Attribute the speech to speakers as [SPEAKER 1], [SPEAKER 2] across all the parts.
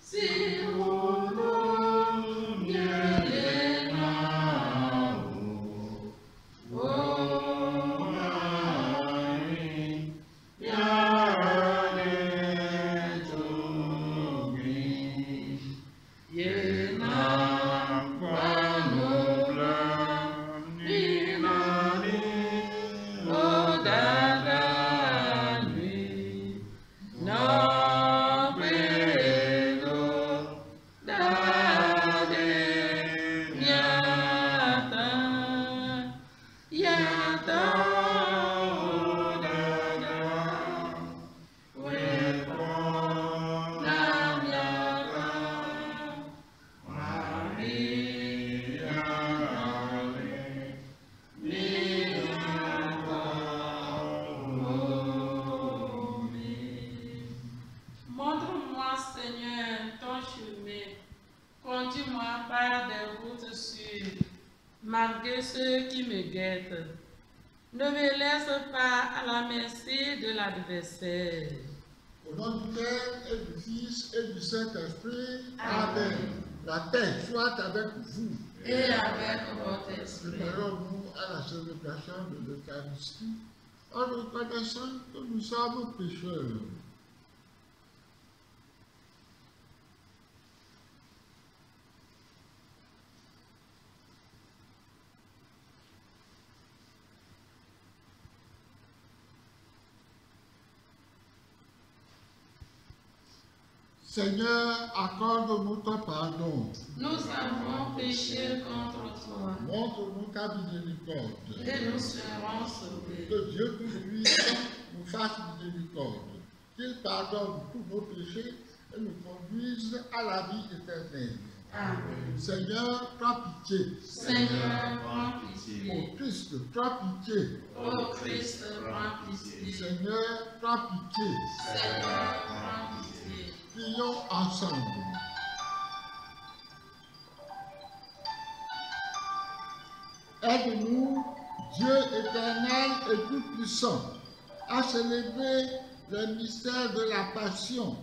[SPEAKER 1] Sing. En reconnaissant que nous sommes pécheurs. Seigneur, accorde-nous ton pardon.
[SPEAKER 2] Nous avons péché contre toi
[SPEAKER 1] Montre-nous ta miséricorde.
[SPEAKER 2] et nous serons sauvés.
[SPEAKER 1] Que Dieu Tout-Puissant nous fasse miséricorde, qu'il pardonne tous nos péchés et nous conduise à la vie éternelle.
[SPEAKER 2] Amen.
[SPEAKER 1] Seigneur, prends pitié.
[SPEAKER 2] Seigneur, prends pitié.
[SPEAKER 1] Ô Christ, prends pitié.
[SPEAKER 2] Ô Christ, prends pitié.
[SPEAKER 1] Seigneur, prends pitié.
[SPEAKER 2] Seigneur, prends pitié.
[SPEAKER 1] Prions ensemble. Aide-nous, Dieu éternel et tout-puissant, à célébrer le mystère de la passion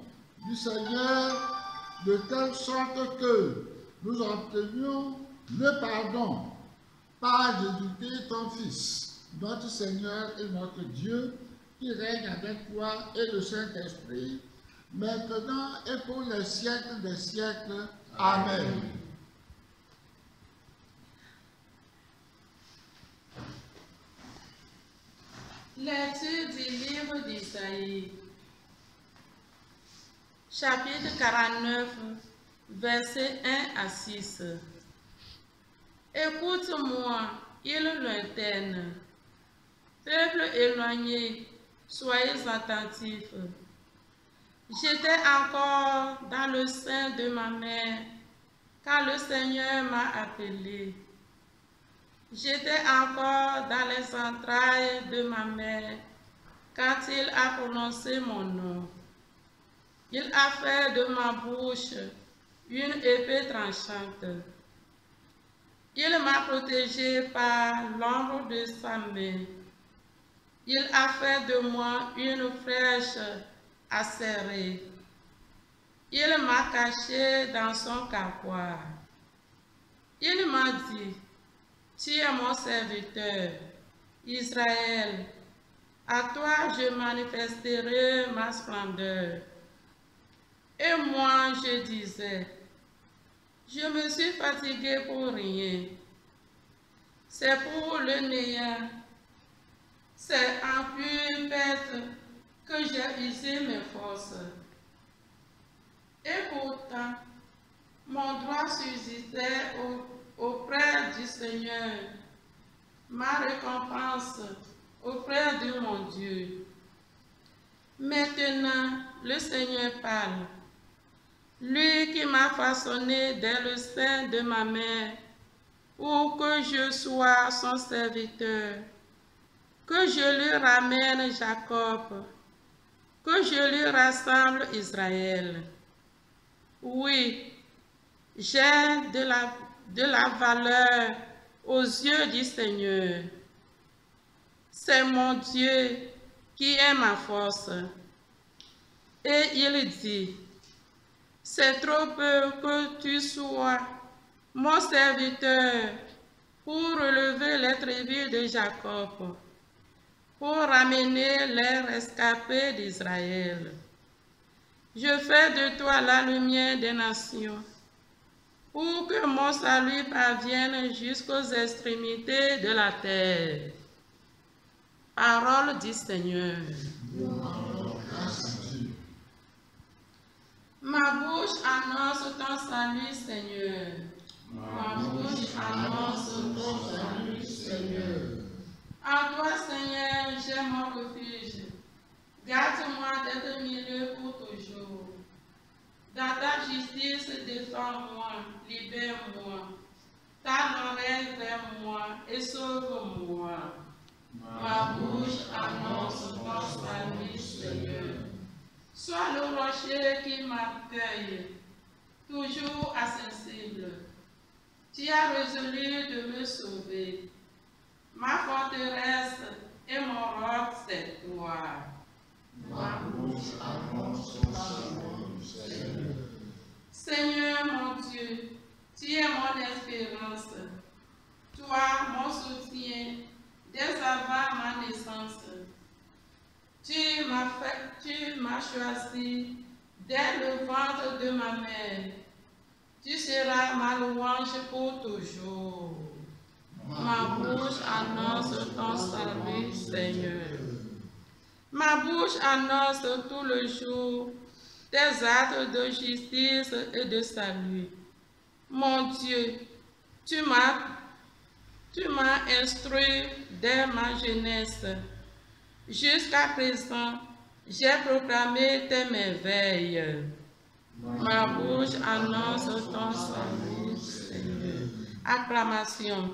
[SPEAKER 1] du Seigneur de telle sorte que nous obtenions le pardon par Jésus-Christ, ton Fils, notre Seigneur et notre Dieu, qui règne avec toi et le Saint-Esprit, maintenant et pour les siècles des siècles? Amen.
[SPEAKER 2] Lecture du livre d'Isaïe. Chapitre 49, versets 1 à 6. Écoute-moi, île lointaine, peuple éloigné, soyez attentifs. J'étais encore dans le sein de ma mère quand le Seigneur m'a appelé. J'étais encore dans les entrailles de ma mère quand il a prononcé mon nom. Il a fait de ma bouche une épée tranchante. Il m'a protégé par l'ombre de sa main. Il a fait de moi une flèche acérée. Il m'a caché dans son capoir. Il m'a dit, tu es mon serviteur, Israël. À toi je manifesterai ma splendeur. Et moi je disais, je me suis fatigué pour rien. C'est pour le néant. C'est en pure perte que j'ai usé mes forces. Et pourtant, mon droit subsistait au- auprès du Seigneur, ma récompense auprès de mon Dieu. Maintenant, le Seigneur parle. Lui qui m'a façonné dès le sein de ma mère, pour que je sois son serviteur, que je lui ramène Jacob, que je lui rassemble Israël. Oui, j'ai de la, de la valeur aux yeux du Seigneur. C'est mon Dieu qui est ma force. Et il dit, C'est trop peu que tu sois mon serviteur pour relever les tribus de Jacob, pour ramener les rescapés d'Israël. Je fais de toi la lumière des nations, pour que mon salut parvienne jusqu'aux extrémités de la terre. Parole du Seigneur. Ma bouche annonce ton salut, Seigneur. Ma bouche annonce ton salut, Seigneur. En toi, Seigneur, j'ai mon refuge. Garde-moi d'être milieu pour toujours. Dans ta justice, défends-moi, libère-moi. Ta oreille vers moi et sauve-moi. Ma bouche annonce ton salut, Seigneur. Sois le rocher qui m'accueille, toujours accessible. Tu as résolu de me sauver. Ma forteresse et mon roc, c'est toi.
[SPEAKER 1] Ma bouche annonce ton salut, Seigneur.
[SPEAKER 2] Seigneur mon Dieu, tu es mon espérance. Toi, mon soutien, dès avant ma naissance. Tu m'as fait, tu m'as choisi dès le ventre de ma mère. Tu seras ma louange pour toujours. Ma bouche annonce ton salut, Seigneur. Ma bouche annonce tout le jour tes actes de justice et de salut. Mon Dieu, tu m'as, tu m'as instruit dès ma jeunesse. Jusqu'à présent, j'ai proclamé tes merveilles. Ma bouche annonce ton salut, Seigneur. Acclamation.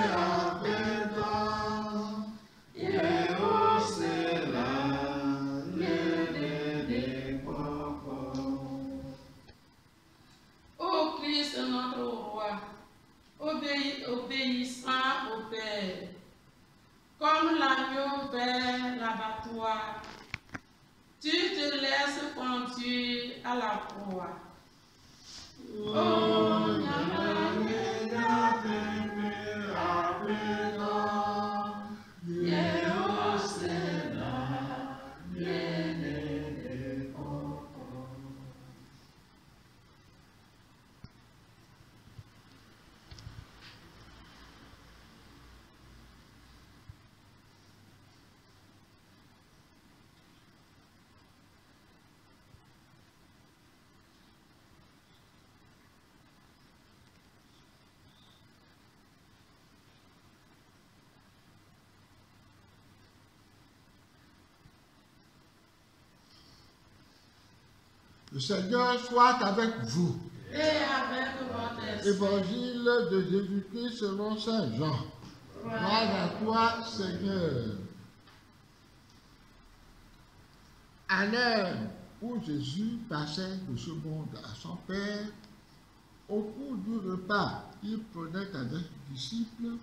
[SPEAKER 2] l'agneau vers l'abattoir, tu te laisses conduire à la croix. Oh,
[SPEAKER 1] Seigneur soit avec vous.
[SPEAKER 2] Et avec votre esprit.
[SPEAKER 1] Évangile de Jésus-Christ selon Saint Jean. Gloire à toi, Seigneur. À l'heure où Jésus passait de ce monde à son Père, au cours du repas qu'il prenait avec les disciples,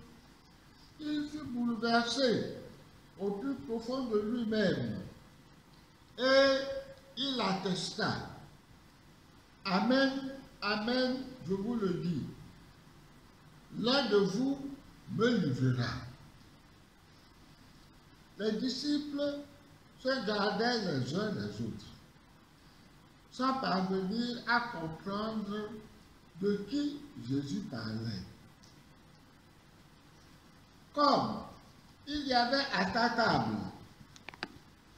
[SPEAKER 1] il fut bouleversé au plus profond de lui-même et il attesta Amen, Amen, je vous le dis. L'un de vous me livrera. Les disciples se gardaient les uns les autres, sans parvenir à comprendre de qui Jésus parlait. Comme il y avait à ta table,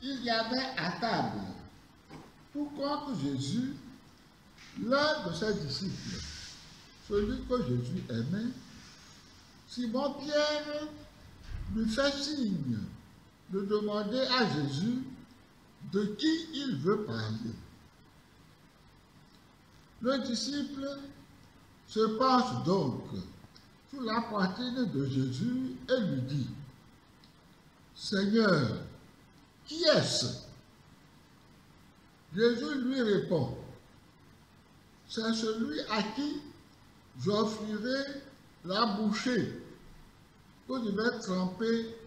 [SPEAKER 1] il y avait à table, tout contre Jésus, l'un de ses disciples, celui que Jésus aimait, Simon-Pierre lui fait signe de demander à Jésus de qui il veut parler. Le disciple se penche donc sur la poitrine de Jésus et lui dit, Seigneur, qui est-ce? Jésus lui répond, c'est celui à qui j'offrirai la bouchée que je vais tremper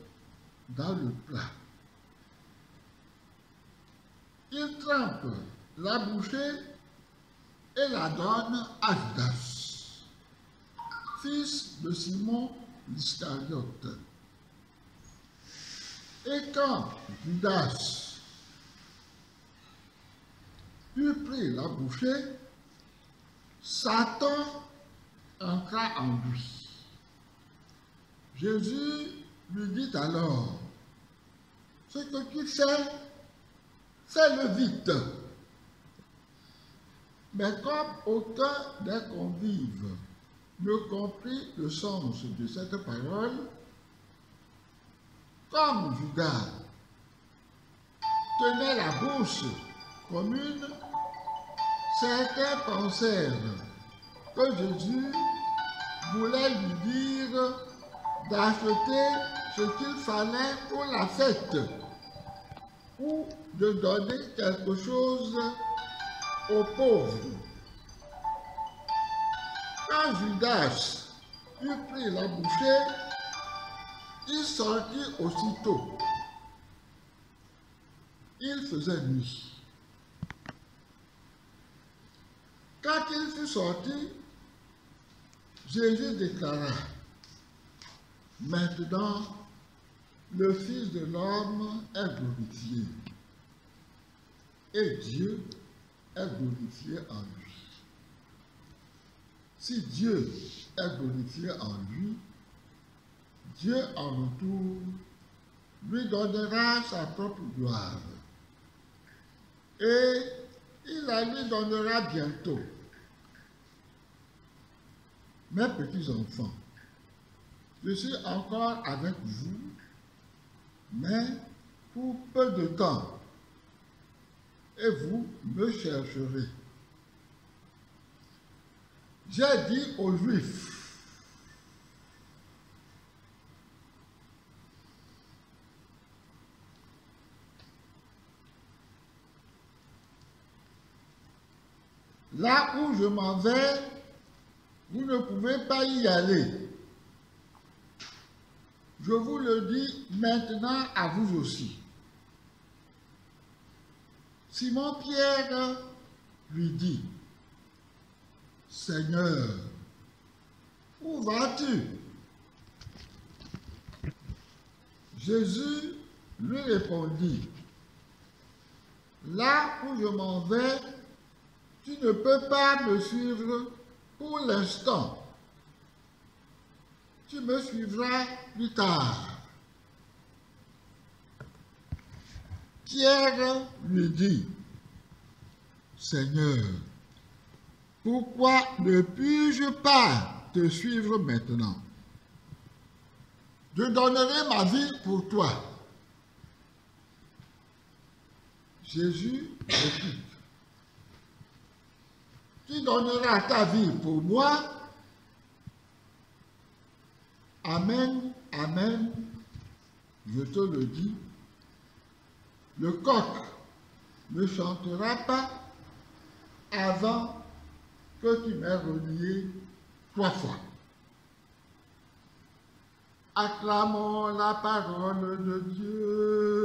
[SPEAKER 1] dans le plat. Il trempe la bouchée et la donne à Judas, fils de Simon l'Iscariote. Et quand Judas eut pris la bouchée, Satan entra en lui. Jésus lui dit alors, ce que tu fais, fais-le vite. Mais comme aucun des convives ne comprit le sens de cette parole, comme Judas tenait la bourse commune, certains pensèrent que Jésus voulait lui dire d'acheter ce qu'il fallait pour la fête ou de donner quelque chose aux pauvres. Quand Judas eut pris la bouchée, il sortit aussitôt. Il faisait nuit. Quand il fut sorti, Jésus déclara, Maintenant, le Fils de l'homme est glorifié et Dieu est glorifié en lui. Si Dieu est glorifié en lui, Dieu en retour lui donnera sa propre gloire. Et il la lui donnera bientôt. Mes petits enfants, je suis encore avec vous, mais pour peu de temps, et vous me chercherez. J'ai dit aux Juifs, là où je m'en vais, vous ne pouvez pas y aller. Je vous le dis maintenant à vous aussi. Simon Pierre lui dit, Seigneur, où vas-tu? Jésus lui répondit, Là où je m'en vais, tu ne peux pas me suivre pour l'instant. Tu me suivras plus tard. Pierre lui dit, Seigneur, pourquoi ne puis-je pas te suivre maintenant? Je donnerai ma vie pour toi. Jésus réplique, Tu donneras ta vie pour moi Amen, Amen, je te le dis, le coq ne chantera pas avant que tu m'aies renié trois fois. Acclamons la parole de Dieu.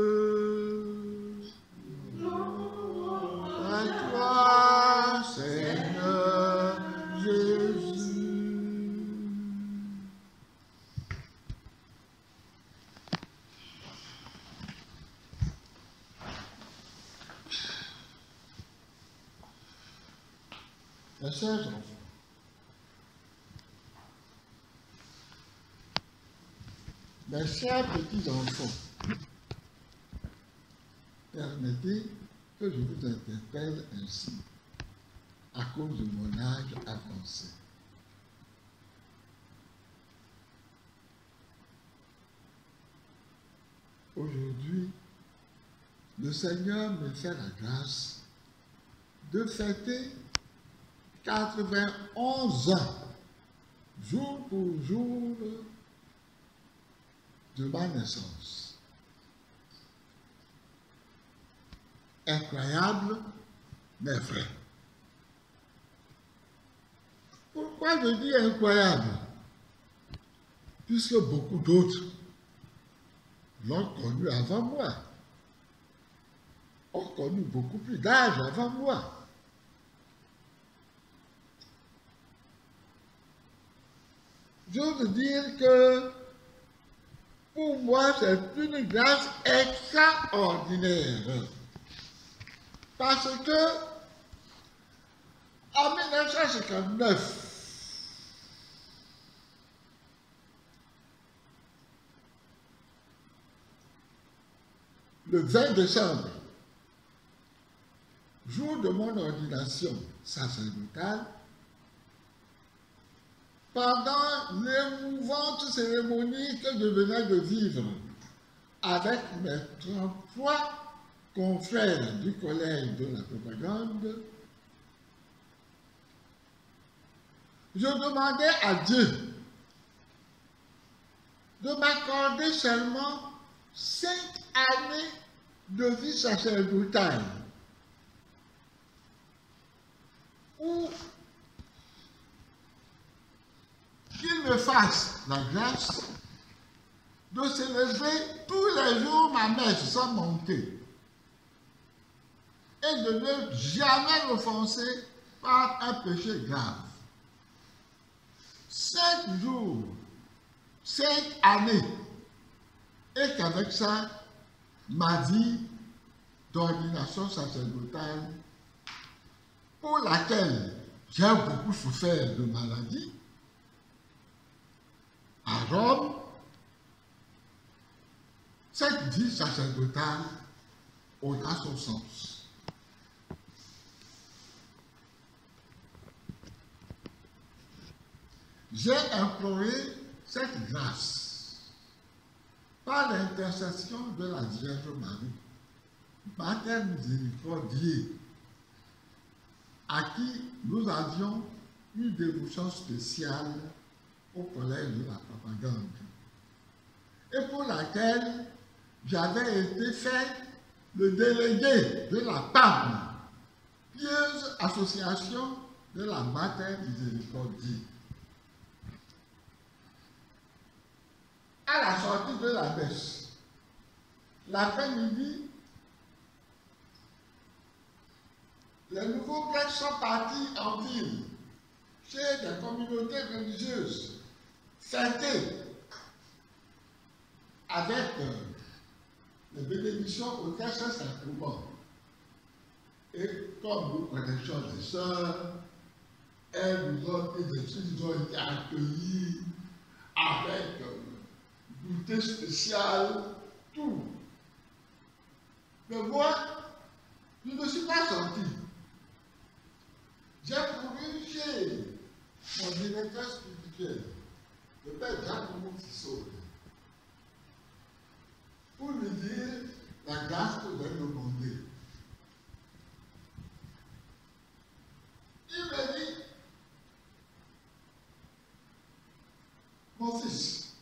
[SPEAKER 1] Chers petits-enfants, permettez que je vous interpelle ainsi à cause de mon âge avancé. Aujourd'hui, le Seigneur me fait la grâce de fêter 91 ans, jour pour jour, de ma naissance. Incroyable, mais vrai. Pourquoi je dis incroyable? Puisque beaucoup d'autres l'ont connu avant moi, ont connu beaucoup plus d'âge avant moi. Veux dire que pour moi, c'est une grâce extraordinaire. Parce que en 1959, le 20 décembre, jour de mon ordination sacerdotale, pendant l'émouvante cérémonie que je venais de vivre avec mes 33 confrères du collège de la propagande, je demandais à Dieu de m'accorder seulement cinq années de vie sacerdotale où qu'il me fasse la grâce de s'élever tous les jours ma messe sans monter et de ne jamais m'offenser par un péché grave. Cinq jours, cinq années, et qu'avec ça, ma vie d'ordination sacerdotale, pour laquelle j'ai beaucoup souffert de maladie, à Rome, cette vie sacerdotale aura son sens. J'ai imploré cette grâce par l'intercession de la Vierge Marie, Mater miséricordieux, à qui nous avions une dévotion spéciale au collège de la propagande, et pour laquelle j'avais été fait le délégué de la PAM, pieuse association de la Mater Miséricordie. À la sortie de la messe, l'après-midi, les nouveaux prêtres sont partis en ville, chez des communautés religieuses, fêter avec les bénédictions au très sacrement. Et comme nous connaissons les sœurs, elles nous ont ont été accueillis avec euh, goûter spécial, tout. Mais moi, je ne suis pas sorti. J'ai chez mon directeur spirituel, le père Jacques Tissot, pour lui dire la grâce que je vais demander. Il m'a dit, mon fils,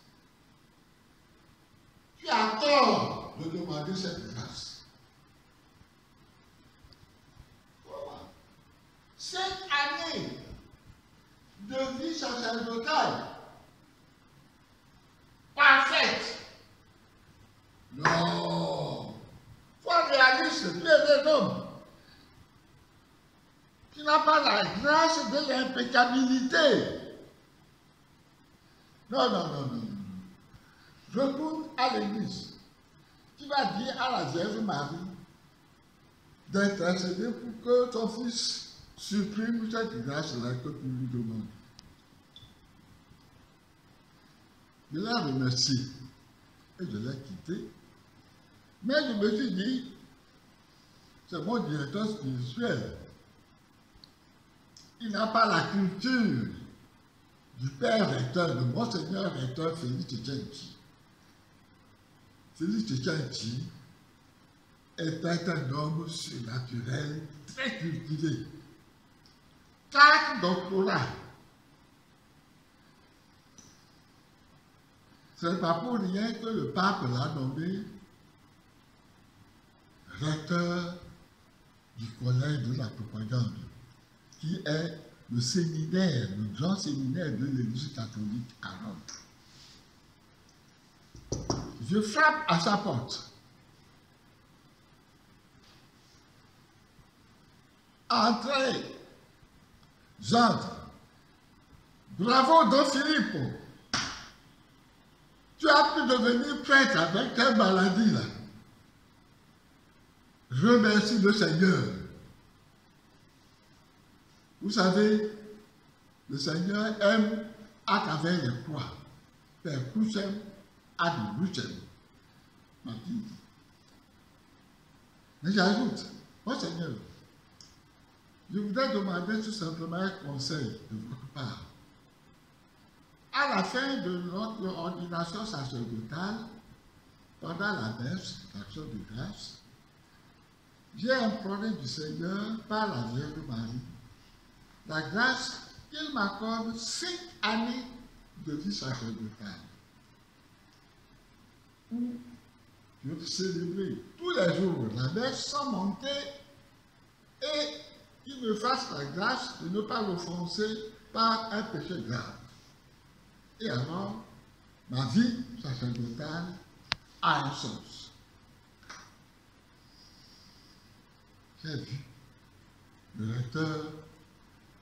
[SPEAKER 1] tu as tort de demander cette grâce. Cette année de vie sacerdotale parfaite. Non. Foi réaliste, tu es un homme qui n'a pas la grâce de l'impeccabilité. Non, non, non, non. Retourne à l'église. Tu vas dire à la Vierge Marie d'intercéder pour que ton fils supprime cette grâce-là que tu lui demandes. Je l'ai remercié et je l'ai quitté. Mais je me suis dit, c'est mon directeur spirituel. Il n'a pas la culture du père recteur, de monseigneur recteur Félix Tchétchenchi. Félix Tchétchenchi était un homme surnaturel, très cultivé. Quatre doctorats. Ce n'est pas pour rien que le pape l'a nommé recteur du collège de la propagande, qui est le séminaire, le grand séminaire de l'Église catholique à Rome. Je frappe à sa porte. Entrez, j'entre. Bravo, Don Filippo. Tu as pu devenir prêtre avec ta maladie là. Je remercie le Seigneur. Vous savez, le Seigneur aime à travers les croix. Père Crucem dit. Mais j'ajoute, mon Seigneur, je voudrais demander tout simplement un conseil de votre part. À la fin de notre ordination sacerdotale, pendant la messe, l'action de grâce, j'ai imploré du Seigneur par la Vierge Marie la grâce qu'il m'accorde cinq années de vie sacerdotale. Où je célébrer tous les jours la messe sans manquer et qu'il me fasse la grâce de ne pas l'offenser par un péché grave. Et alors, ma vie sacerdotale a un sens. J'ai vu le lecteur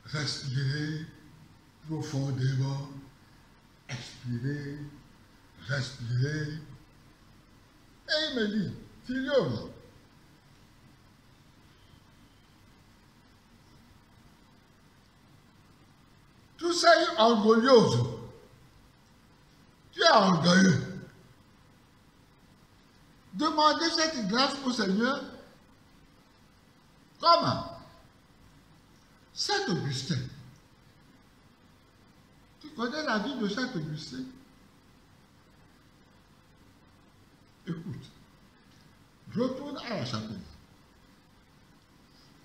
[SPEAKER 1] respirer profondément, expirer, respirer. Et il me dit, Filion, tu sais orgueilleuse, tu es orgueilleux. Demandez cette grâce au Seigneur. Comment? Saint Augustin. Tu connais la vie de Saint Augustin? Écoute, retourne à la chapelle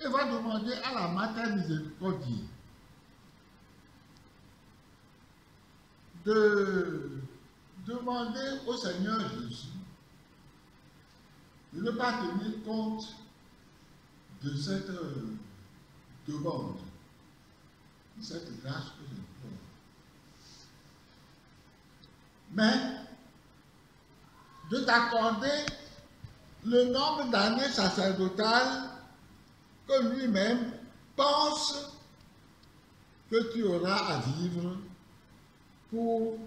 [SPEAKER 1] et va demander à la Mater Miséricordie de demander au Seigneur Jésus de ne pas tenir compte de cette demande, de cette grâce que j'implore. Mais de t'accorder le nombre d'années sacerdotales que lui-même pense que tu auras à vivre pour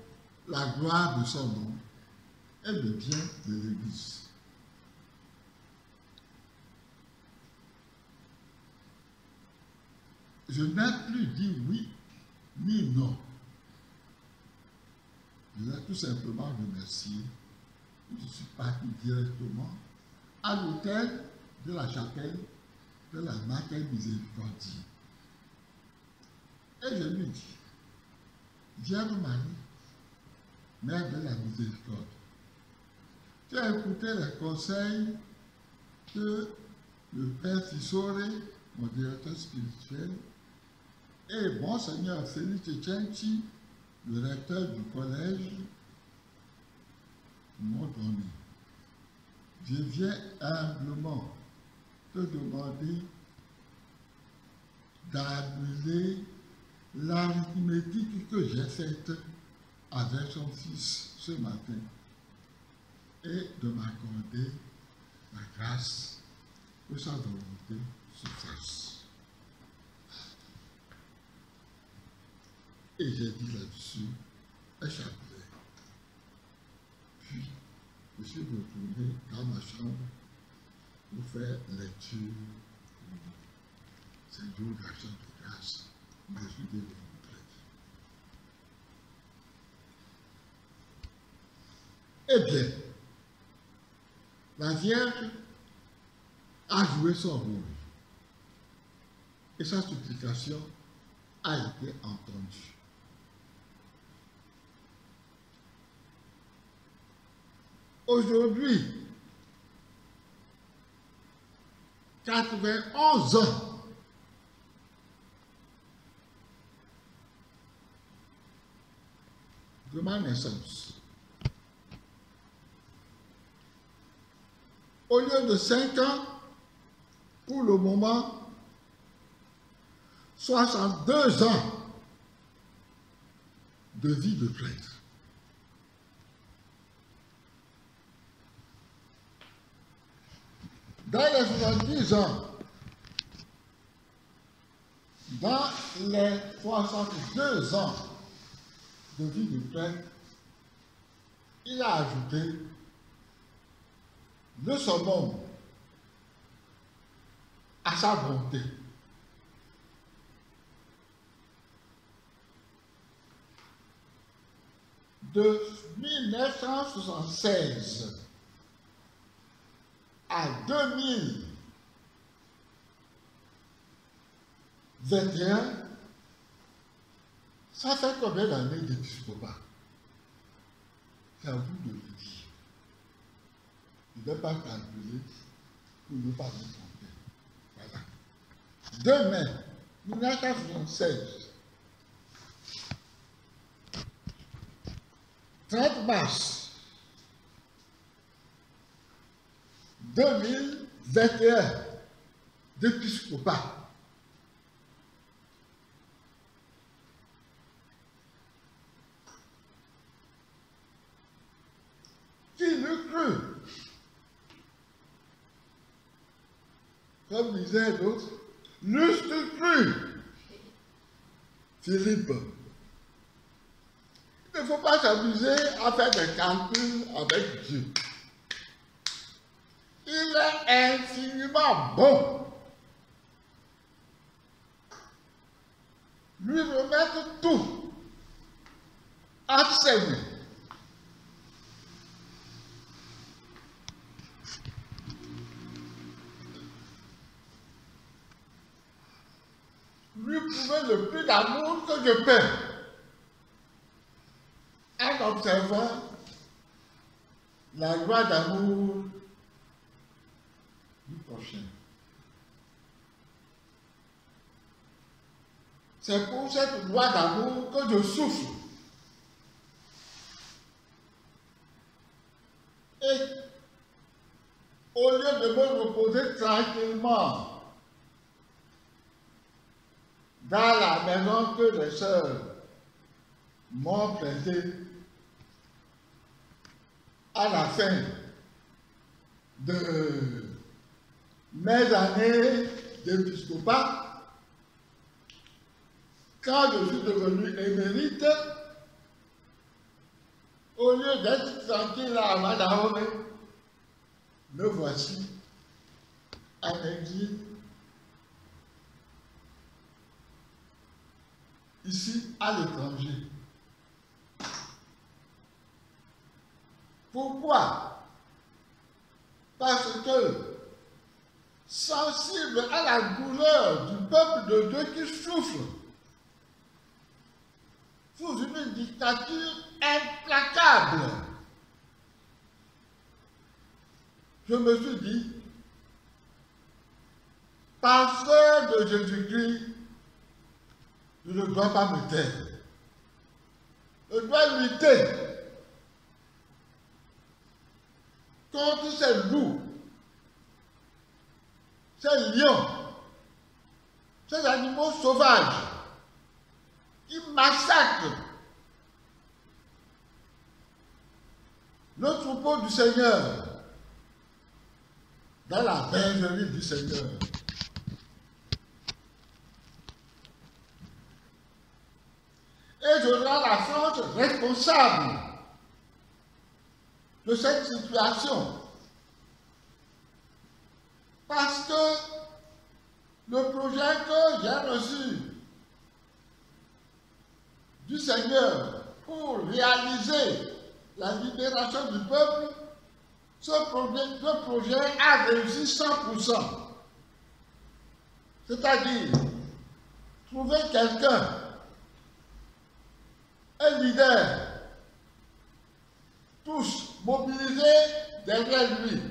[SPEAKER 1] la gloire de son nom et le bien de l'Église. Je n'ai plus dit oui ni non. Je l'ai tout simplement remercié. Je suis parti directement à l'hôtel de la chapelle de la Mater Miséricordie. Et je lui dis, Vierge Marie, Mère de la Miséricorde, tu as écouté les conseils que le Père Fissore, mon directeur spirituel, et Monseigneur Félix Tchenchi, le recteur du collège, m'ont donné. Je viens humblement te demander d'annuler l'arithmétique que j'ai faite avec son fils ce matin et de m'accorder la grâce que sa volonté se fasse. Et j'ai dit là-dessus un chapelet. Puis, je suis retourné dans ma chambre pour faire lecture ces jours d'action de grâce. Je suis prêtre. Eh bien, la Vierge a joué son rôle. Et sa supplication a été entendue. Aujourd'hui, 91 ans, de ma naissance. Au lieu de 5 ans, pour le moment, 62 ans de vie de prêtre. Dans les 70 ans, dans les 62 ans de vie de prêtre, il a ajouté le summum à sa bonté. De 1976 à 2021, ça fait combien d'années d'épiscopat C'est à vous de le dire. Ne vais pas calculer pour ne pas me tromper. Voilà. Demain, 1976, 30 mars 2021 d'épiscopat. Qui le cru? Comme disait l'autre, juste cru. Philippe. Il ne faut pas s'amuser à faire des calculs avec Dieu. Il est infiniment bon. Lui remettre tout. Enseigner. Lui prouver le plus d'amour que je peux. En observant la loi d'amour du prochain. C'est pour cette loi d'amour que je souffre. Et au lieu de me reposer tranquillement dans la maison que les sœurs m'ont prêtée à la fin de mes années d'épiscopat, quand je suis devenu émérite, au lieu d'être tranquille à Madahome, me voici en exil, ici à l'étranger. Pourquoi? Parce que sensible à la douleur du peuple de Dieu qui souffre sous une dictature implacable. Je me suis dit, pasteur de Jésus-Christ, je ne dois pas me taire. Je dois lutter contre ces loups ces lions, ces animaux sauvages qui massacrent le troupeau du Seigneur dans la bergerie du Seigneur. Et je rends la France responsable de cette situation. Parce que le projet que j'ai reçu du Seigneur pour réaliser la libération du peuple, ce projet, a réussi 100%. C'est-à-dire, trouver quelqu'un, un leader, tous mobilisés derrière lui,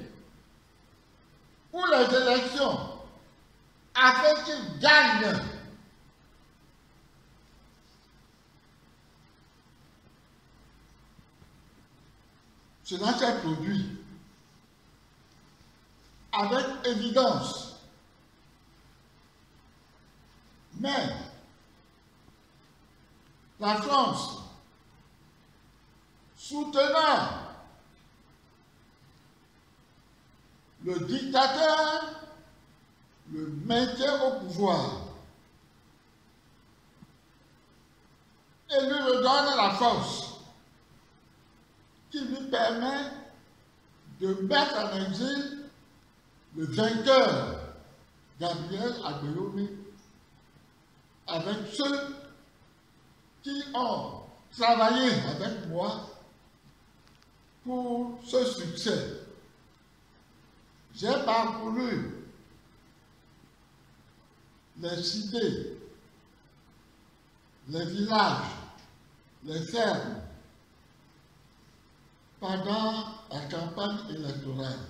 [SPEAKER 1] pour les élections afin qu'ils gagnent. Cela s'est produit avec évidence. Mais la France, soutenant le dictateur, le maintient au pouvoir. Et lui redonne la force qui lui permet de mettre en exil le vainqueur Gabriel Aguiloni avec ceux qui ont travaillé avec moi pour ce succès. J'ai parcouru les cités, les villages, les fermes pendant la campagne électorale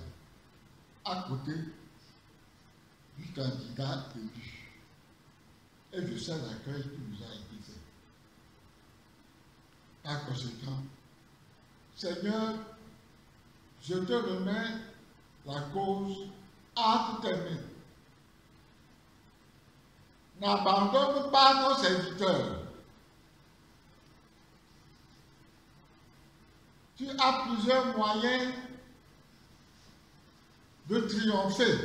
[SPEAKER 1] à côté du candidat élu. Et je sais l'accueil qui nous a été fait. Par conséquent, Seigneur, je te remets la cause entre tes mains. N'abandonne pas nos serviteurs. Tu as plusieurs moyens de triompher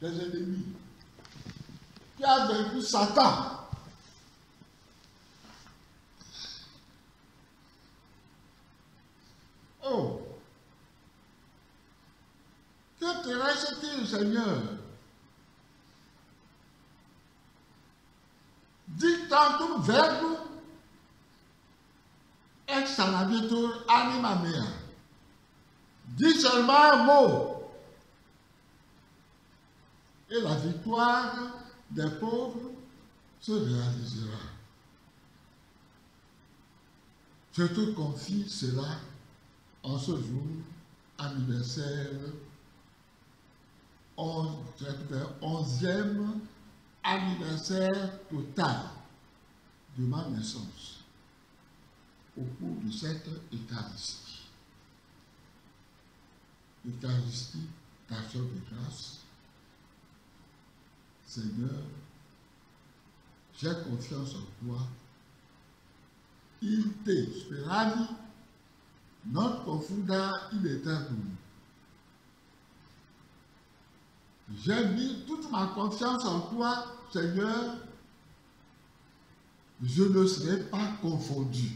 [SPEAKER 1] des ennemis. Tu as vaincu Satan. Oh, que te reste-t-il, Seigneur? Dis tantum verbum ex saladitur anima mea. Dis seulement un mot. Et la victoire des pauvres se réalisera. Je te confie cela en ce jour anniversaire, onzième anniversaire total de ma naissance au cours de cette Eucharistie. Eucharistie d'action de grâce. Seigneur, j'ai confiance en toi. Il te confunda il eternum. J'ai mis toute ma confiance en toi, Seigneur. Je ne serai pas confondu.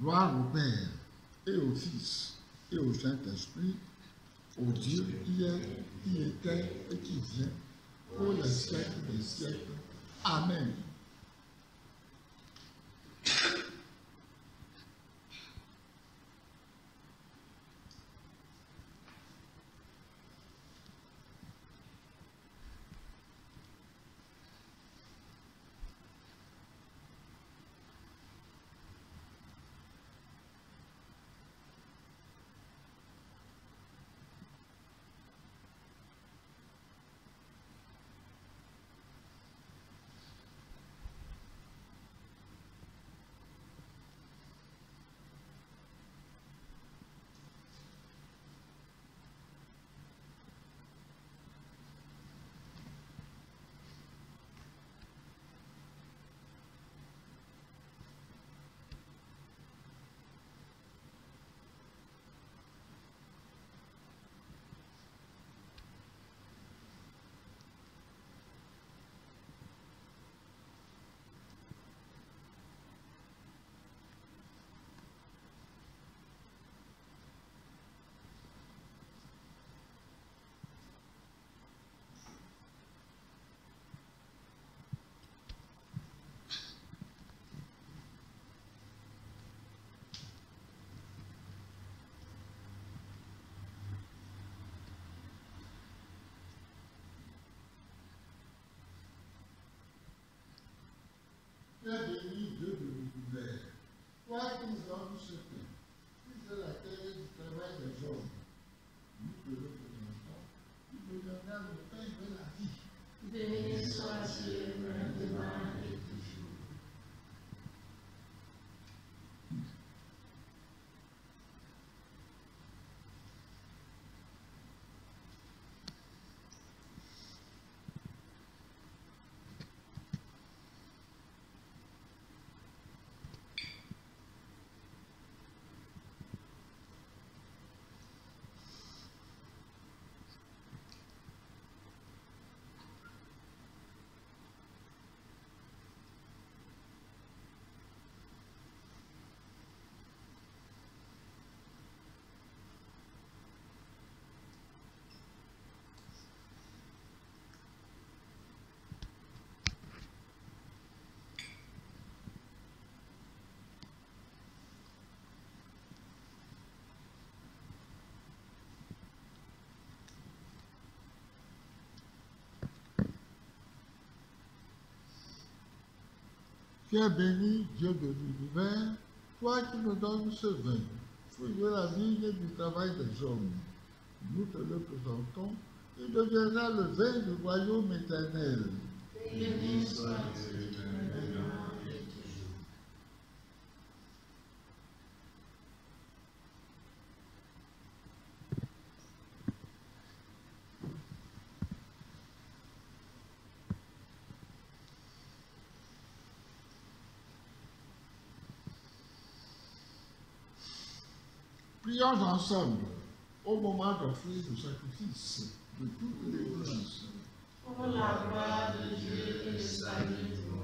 [SPEAKER 1] Gloire au Père et au Fils et au Saint-Esprit, au Dieu qui est, qui était et qui vient, pour les siècles des siècles. Amen. était béni Dieu de l'univers. Toi nous avons c'est la terre du travail des hommes, nous te représentons, nous le pain de la vie. Tu es béni, Dieu de l'univers, toi qui nous donnes ce vin, fruit la vigne du travail des hommes. Nous te le présentons, il deviendra le vin du royaume éternel. Prions ensemble au moment d'offrir le sacrifice de toute l'Église.
[SPEAKER 2] Pour la gloire de Dieu et le salut du monde.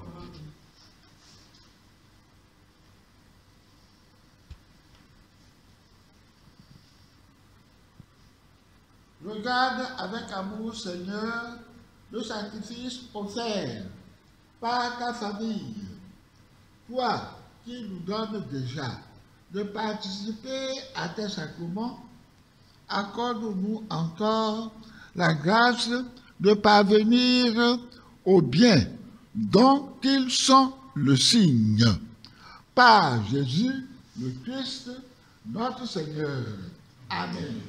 [SPEAKER 1] Regarde avec amour, Seigneur, le sacrifice offert par ta famille. Toi qui nous donnes déjà de participer à tes sacrements, accorde-nous encore la grâce de parvenir au bien dont ils sont le signe. Par Jésus le Christ, notre Seigneur. Amen.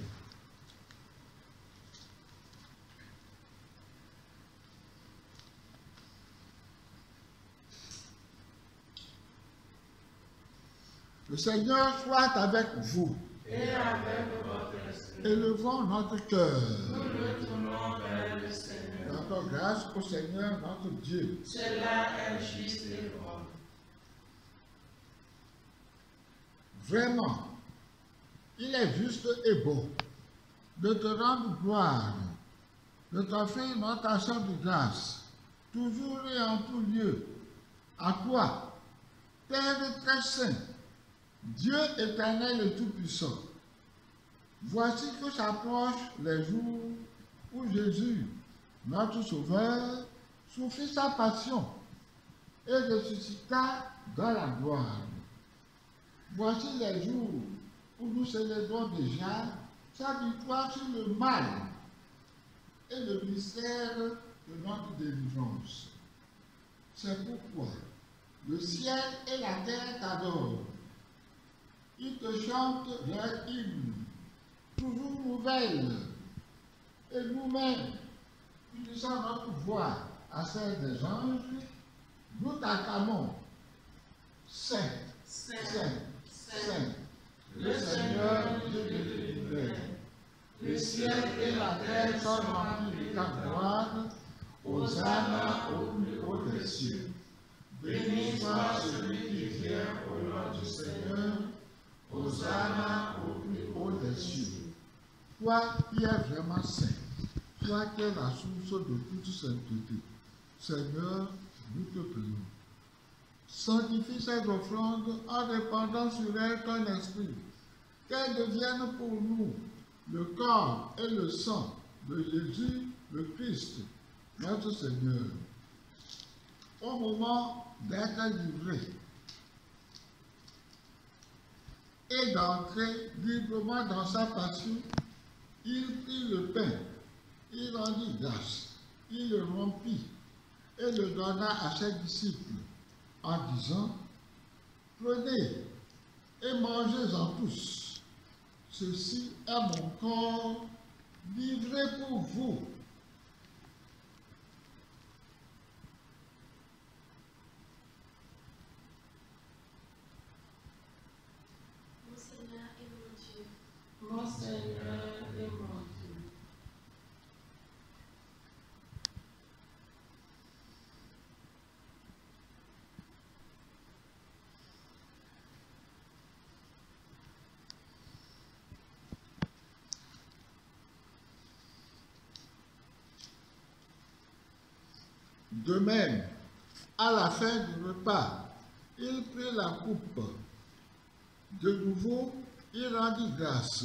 [SPEAKER 1] Le Seigneur soit avec vous.
[SPEAKER 2] Et avec votre esprit,
[SPEAKER 1] Élevons notre cœur.
[SPEAKER 2] nous nous tournons vers le Seigneur.
[SPEAKER 1] Notre grâce au Seigneur notre Dieu.
[SPEAKER 2] Cela est juste et bon.
[SPEAKER 1] Vraiment, il est juste et beau de te rendre gloire, de t'offrir notre action de grâce, toujours et en tout lieu, à toi, Père très saint, Dieu éternel et tout-puissant. Voici que s'approchent les jours où Jésus, notre Sauveur, souffrit sa passion et ressuscita dans la gloire. Voici les jours où nous célébrons déjà sa victoire sur le mal et le mystère de notre délivrance. C'est pourquoi le ciel et la terre t'adorent. Ils te chantent leur hymne, toujours nouvelle. Et nous-mêmes, unissant notre voix à celle des anges, nous t'acclamons. Saint,
[SPEAKER 2] Saint,
[SPEAKER 1] Saint,
[SPEAKER 2] Saint,
[SPEAKER 1] Saint, le Seigneur Dieu de l'univers. Le ciel et la terre sont remplis de ta gloire. Hosanna au plus haut des cieux. Béni soit celui qui vient au nom du Seigneur. Hosanna au plus haut des cieux. Toi qui es vraiment saint, toi qui es la source de toute sainteté, Seigneur, nous te prions. Sanctifie cette offrande en répandant sur elle ton esprit, qu'elle devienne pour nous le corps et le sang de Jésus le Christ, notre Seigneur. Au moment d'être livré et d'entrer librement dans sa passion, il prit le pain, il rendit grâce, il le rompit et le donna à ses disciples en disant, Prenez et mangez-en tous. Ceci est mon corps livré pour vous.
[SPEAKER 3] Mon Seigneur et mon Dieu,
[SPEAKER 2] mon
[SPEAKER 1] De même, à la fin du repas, il prit la coupe. De nouveau, il rendit grâce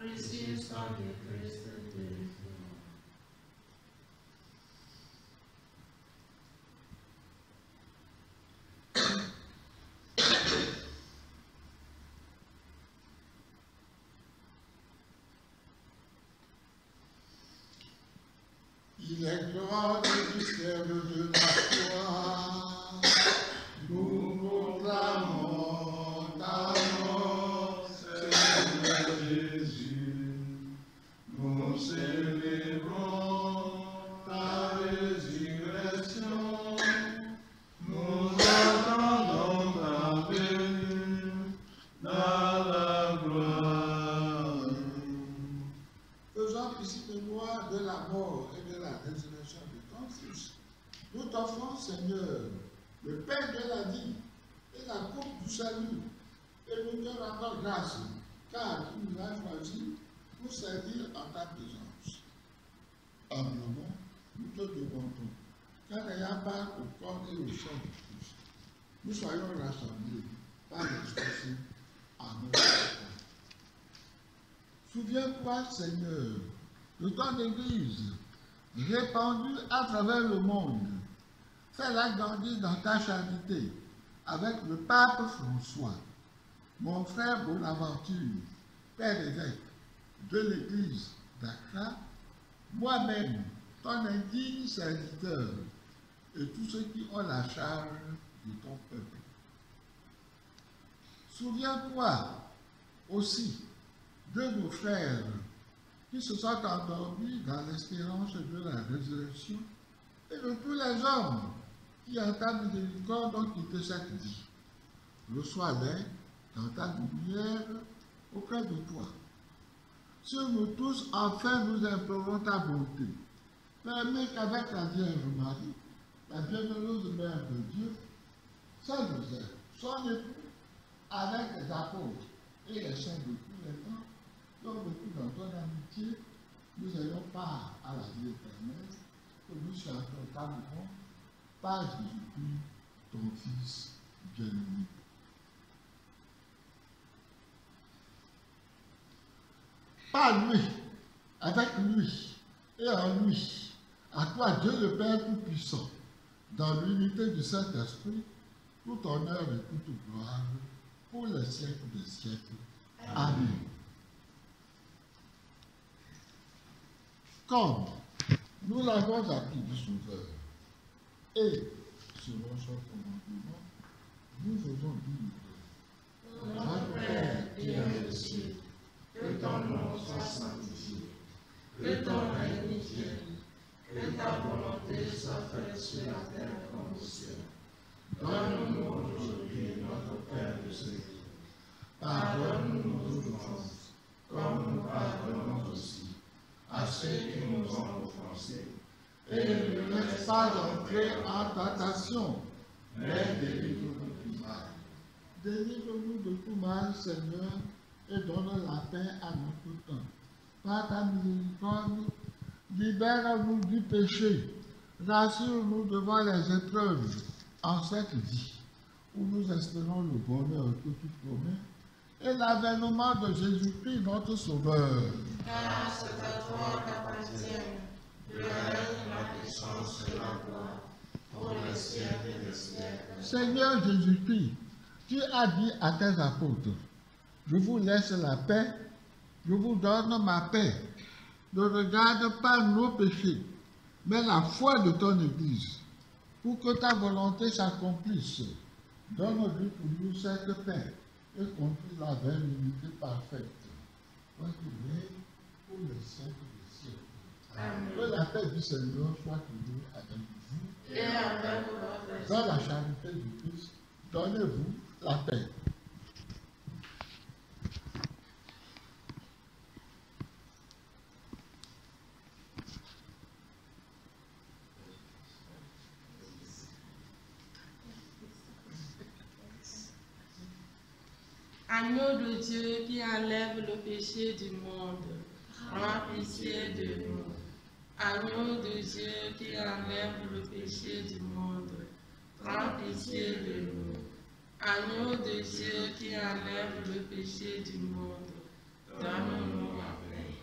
[SPEAKER 2] Précieux sang de Christ, purifie-moi.
[SPEAKER 1] Il est grand le mystère de la foi. Nous proclamons ta mort, Seigneur Jésus. Nous célébrons ta résurrection. Nous attendons ta venue dans la gloire. Faisons ici mémoire de la mort et de la résurrection de ton Fils. Nous t'offrons, Seigneur, le De et la coupe du salut. Et nous te rendons grâce, car tu nous as choisis pour servir en ta présence. Humblement, nous te demandons, car n'ayant part au corps et au sang du Christ, nous soyons rassemblés par en notre foi. Souviens-toi, Seigneur, de ton Église répandue à travers le monde. Fais-la grandir dans ta charité avec le pape François, mon frère Bonaventure, père évêque de l'Église d'Accra, moi-même, ton indigne serviteur, et tous ceux qui ont la charge de ton peuple. Souviens-toi aussi de nos frères qui se sont endormis dans l'espérance de la résurrection et de tous les hommes qui en ta miséricorde ont quitté cette vie. Reçois-les dans ta lumière auprès de toi. Sur nous tous, enfin, nous implorons ta bonté. Permets qu'avec la Vierge Marie, la bienheureuse Mère de Dieu, Saint Joseph, son époux, avec les apôtres et les saints de tous les temps, donc dans ton amitié, nous ayons part à la vie éternelle, que nous chantons calmement par Jésus-Christ, ton Fils bien-aimé. Par lui, avec lui et en lui, à toi Dieu le Père Tout-Puissant, dans l'unité du Saint-Esprit, tout honneur et toute gloire, pour les siècles des siècles. Amen. Comme nous l'avons appris du Sauveur, et selon son commandement, nous faisons dire
[SPEAKER 2] Notre Père qui es aux cieux, que ton nom soit sanctifié, que ton règne vienne, que ta volonté soit faite sur la terre comme au ciel. Donne-nous aujourd'hui notre Père de ce. Pardonne-nous nos offenses, comme nous pardonnons aussi à ceux qui nous ont offensés.
[SPEAKER 1] Et ne nous laisse pas entrer en tentation, mais délivre-nous du mal. Délivre-nous de tout mal, Seigneur, et donne la paix à notre temps. Par ta miséricorde, libère-nous du péché, rassure-nous devant les épreuves en cette vie, où nous espérons le bonheur que tu promets, et l'avènement de Jésus-Christ, notre Sauveur.
[SPEAKER 2] C'est à toi puissance et la gloire.
[SPEAKER 1] Seigneur Jésus-Christ, tu as dit à tes apôtres, je vous laisse la paix, je vous donne ma paix. Ne regarde pas nos péchés, mais la foi de ton Église, pour que ta volonté s'accomplisse. Donne-lui pour nous cette paix et conduis la vers l'unité parfaite. Que la paix du Seigneur soit toujours avec vous.
[SPEAKER 2] Et avec votre
[SPEAKER 1] Dans la charité du Christ, donnez-vous la paix.
[SPEAKER 2] Agneau de Dieu qui enlève le péché du monde, prends pitié de nous. Agneau de Dieu qui enlève le péché du monde, prends pitié de nous. Agneau de Dieu qui enlève le péché du monde, donne-nous la paix.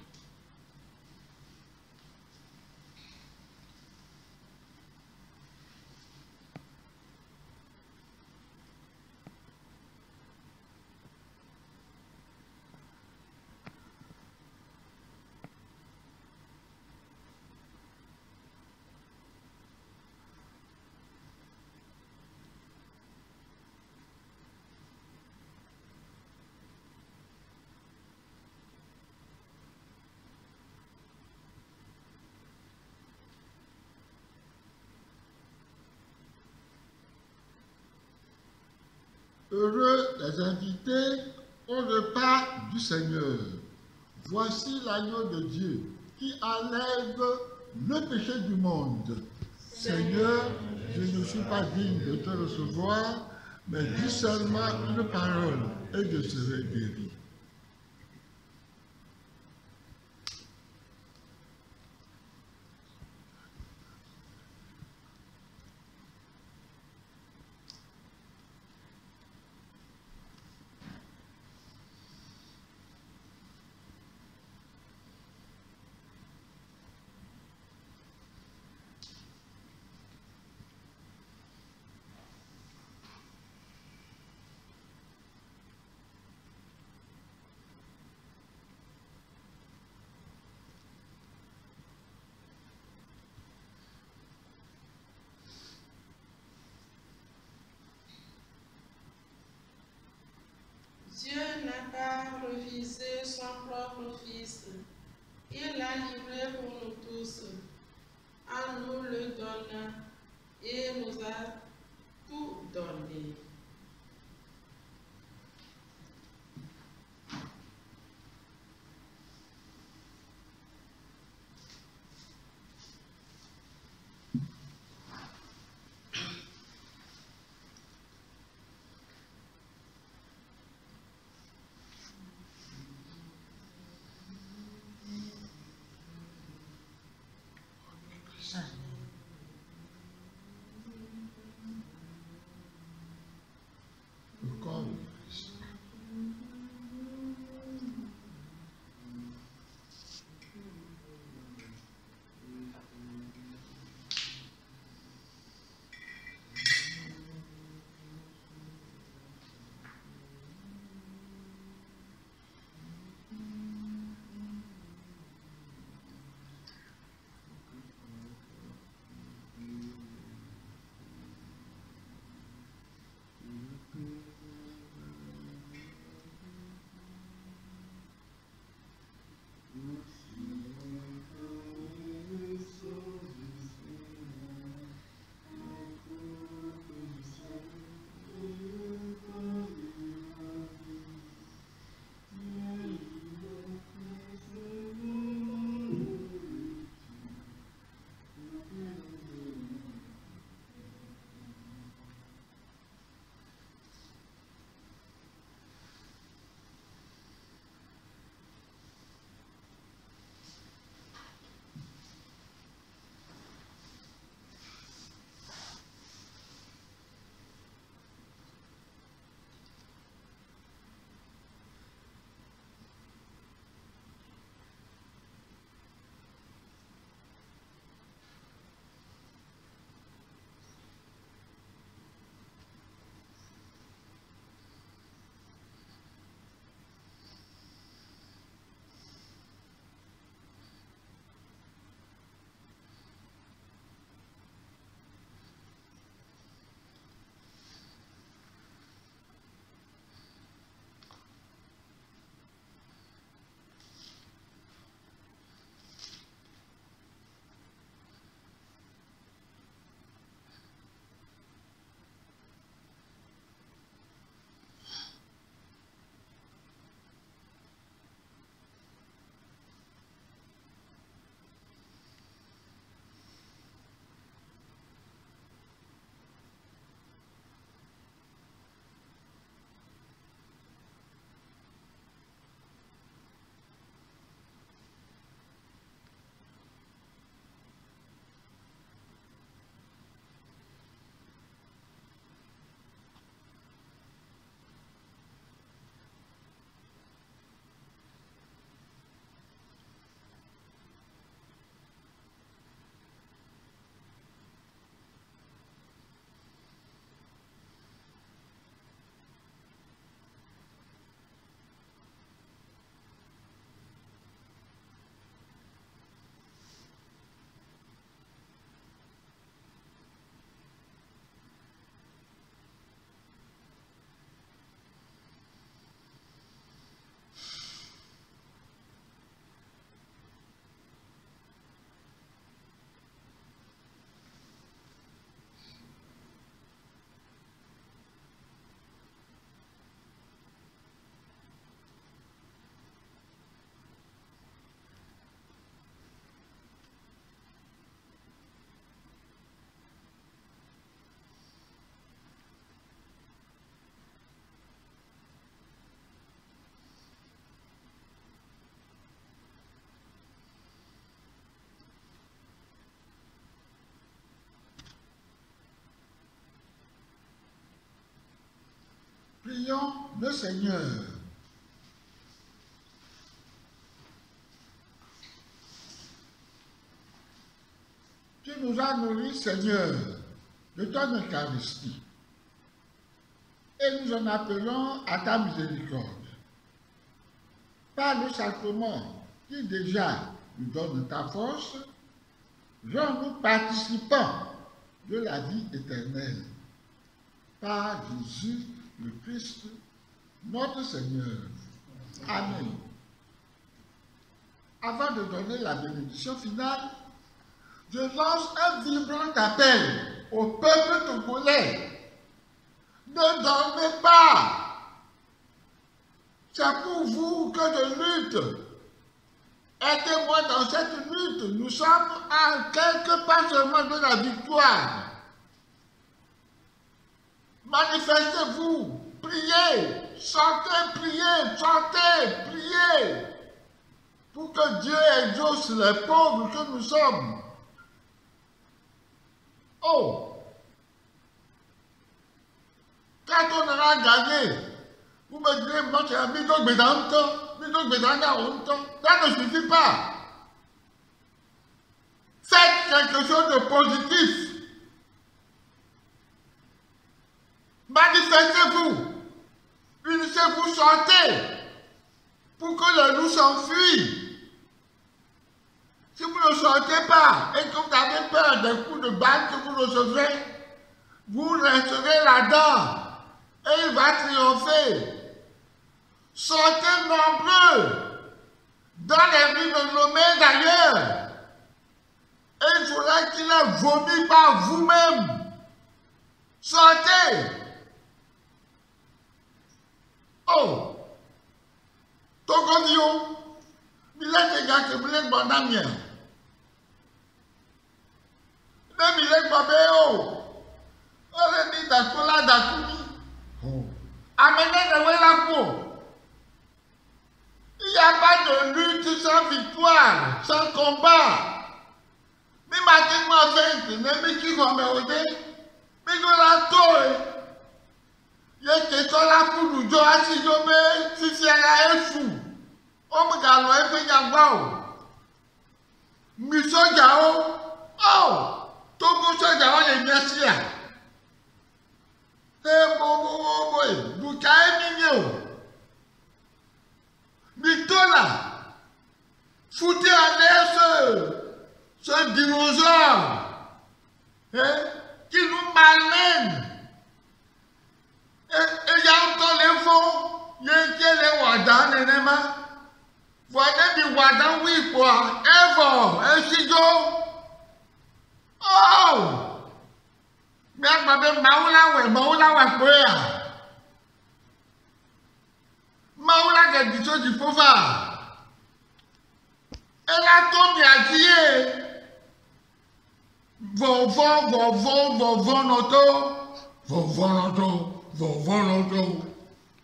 [SPEAKER 1] Heureux les invités au repas du Seigneur. Voici l'agneau de Dieu qui enlève le péché du monde. Seigneur, je ne suis pas digne de te recevoir, mais dis seulement une parole et je serai guéri.
[SPEAKER 2] Le
[SPEAKER 1] Seigneur. Tu nous as nourris, Seigneur, de ton Eucharistie. Et nous en appelons à ta miséricorde. Par le sacrement qui déjà nous donne ta force, rends-nous participants de la vie éternelle. Par Jésus le Christ, notre Seigneur. Amen. Avant de donner la bénédiction finale, je lance un vibrant appel au peuple togolais. Ne dormez pas. C'est pour vous que je lutte. Aidez-moi dans cette lutte. Nous sommes à quelques pas seulement de la victoire. Manifestez-vous, priez, chantez, priez, chantez, priez, pour que Dieu exauce les pauvres que nous sommes. Oh! Quand on aura gagné, vous me direz, moi, j'ai un bidon bédante, ça ne suffit pas. Faites quelque chose de positif. Manifestez-vous. Unissez-vous, chantez pour que les loups s'enfuient. Si vous ne chantez pas et que vous avez peur des coups de balle que vous recevrez, vous resterez là-dedans et il va triompher. Sortez nombreux dans les villes de Lomé d'ailleurs. Et il faudra qu'il ait vomi par vous-même. Sortez. Oh! Togodio, il est déjà que vous êtes bon ami. Même il est babé, oh! On est dit d'accord là, d'accord. Amenez le la peau. Il n'y a pas de lutte sans victoire, sans combat. Mi ma ti mọ fẹ́ǹtì ní mi kí ọmọ òde mi ló la tó e. yeketɔla kuɖudzɔ asi dzo be sisia la efu womegalɔ eƒe nyagba o. Mi sɔdzawo o. Togo sɔdzawo le miasia e boboboboe duka eminye o. Mi to la fute ale sɔ sɔ dinosaur e kinu malene. Malmène. Et il y a encore les faux, il y a les wadans, nenema. Voilà des wadans, oui, quoi. Evo, un studio. Oh! Mais je vais maoula, ouais, maoula, ouais, quoi. Maoula, quelque chose qu'il faut faire. Et là, Tommy a dit, vọ̀vọ̀ vọ̀vọ̀ vọ̀vọ̀ nọ̀tọ̀ vọ̀vọ̀ nọ̀tọ̀ vọ̀vọ̀ nọ̀tọ̀ tógo bí ó vọ̀vọ̀ vovonatɔwo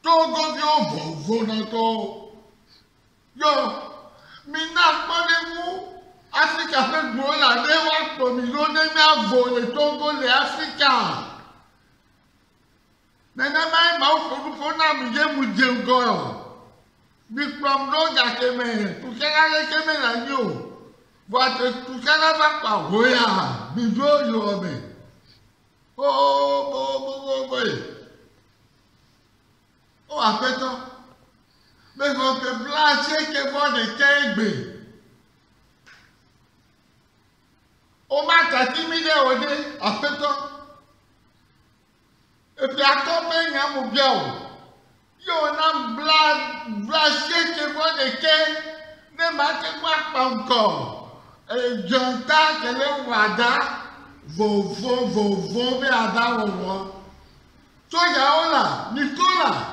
[SPEAKER 1] tɔgɔviwo vovonatɔwo yɔ mina kpɔ ɖe ŋu afrika ƒe gbowo le abe woakplɔ mi ɖo ne miavɔ le togo le afrika nenemae mawo ƒoɖuƒo na mi ye mu dze ŋgɔ mikplɔm ɖo gake me tukɛla ɖeke me le anyi o vɔa tukɛla va kpa hoya mi dzo yɔ me Oh, bo bo bo bo ye o aƒetɔ mexɔ ƒe blaasieke vɔ ɖeka egbe womatati mi ɖe o ɖe aƒetɔ efiatɔ ƒe nyamubia o. Ye wona bla blaasieke vɔ ɖeka ne mate ŋu akpa ŋkɔ edzɔnta kele wada vovovovo be ada wɔwɔ sodzawo la nito la.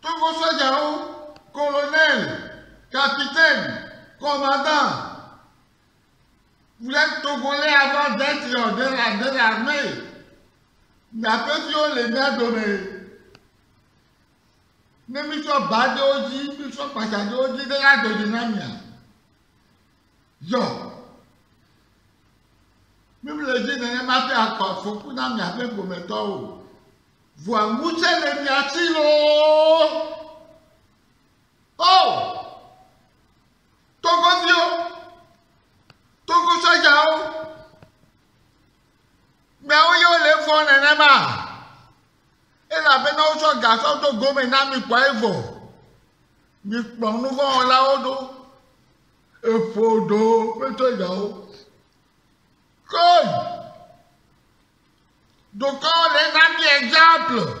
[SPEAKER 1] Tous vos soldats, colonel, capitaine, commandant, vous êtes togolais avant d'être de l'armée. La pression les bien donnée. Ne mi sọ bàdé ojì, mi sọ pàṣàdé Yo. dé ládòjì náà mìíràn. Yọ. Mímu lè jí Faut que fi àkọ̀ fún kúnàmì
[SPEAKER 2] àfẹ́gbòmẹ̀tọ́ o. Vua mulțele miacilor! Oh! Togo Dio! Togo Sajao! Miau eu le fone nema! El avea o să gasă o gome n-am cu evo. Mi spun nu vă la odo. E fodo pe Sajao. Coi! Koi! Dukɔwo le na mi exemple.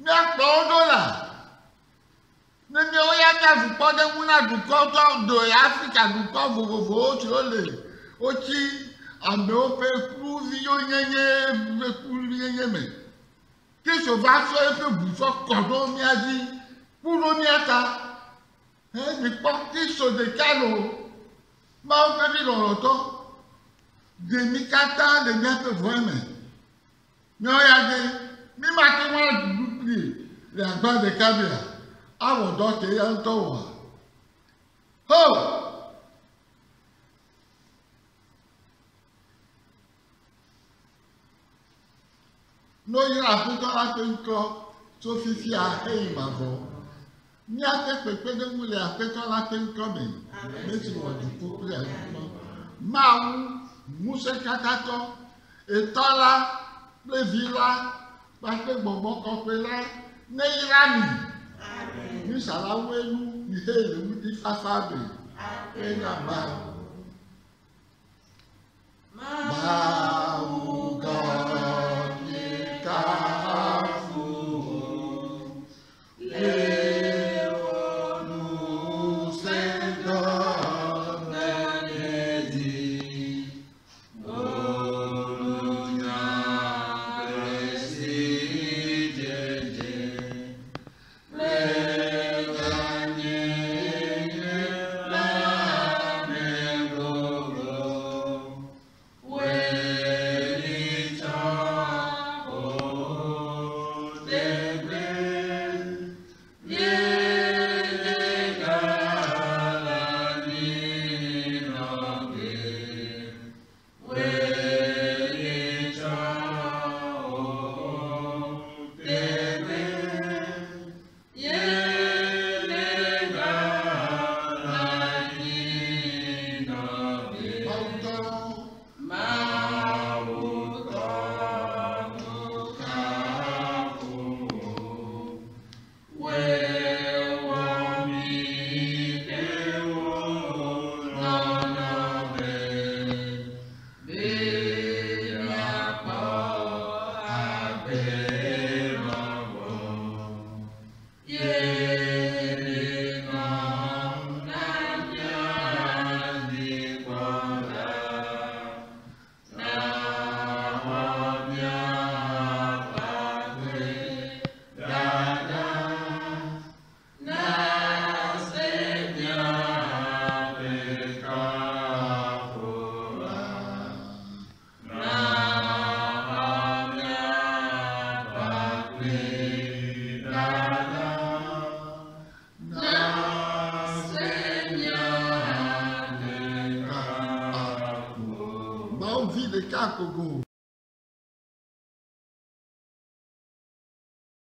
[SPEAKER 2] Míakplɔ wo ɖo la. Ne míawo ya mía dukɔ ɖe ŋu na dukɔ tɔ do Afrika dukɔ vovovowo siwo le wotsi amewo ƒe kluviwo nyenye ƒe kluvi nyenye me. Kristo va fɔ eƒe ʋu fɔ kɔ ɖo mía dzi ƒu ɖo mía ta. He mikpɔ Kristo ɖeka lo. Lɔlɔtɔ. Ɖe mi katã le míaƒe vɔe me. Míawo ya de mi mate ŋu aɖuɖu kpli le agba ɖeka bia awɔ dɔ ke ya ŋutɔ wɔa. Ho! N'oyra aƒetɔ la ƒe ŋkɔ tso fifia heyi mavɔ. Míaƒe kpekpeɖeŋu le aƒetɔ la ƒe ŋkɔ me. Mesi wɔ dziƒo kple anyigba. Mawu ŋusẽkatãtɔ, etɔ la kple vi la kpakple gbɔgbɔ kɔkɔe la neyra mi. Nusalawoe nu yi he le ŋutifafa me. Ena Mawu. Mawu God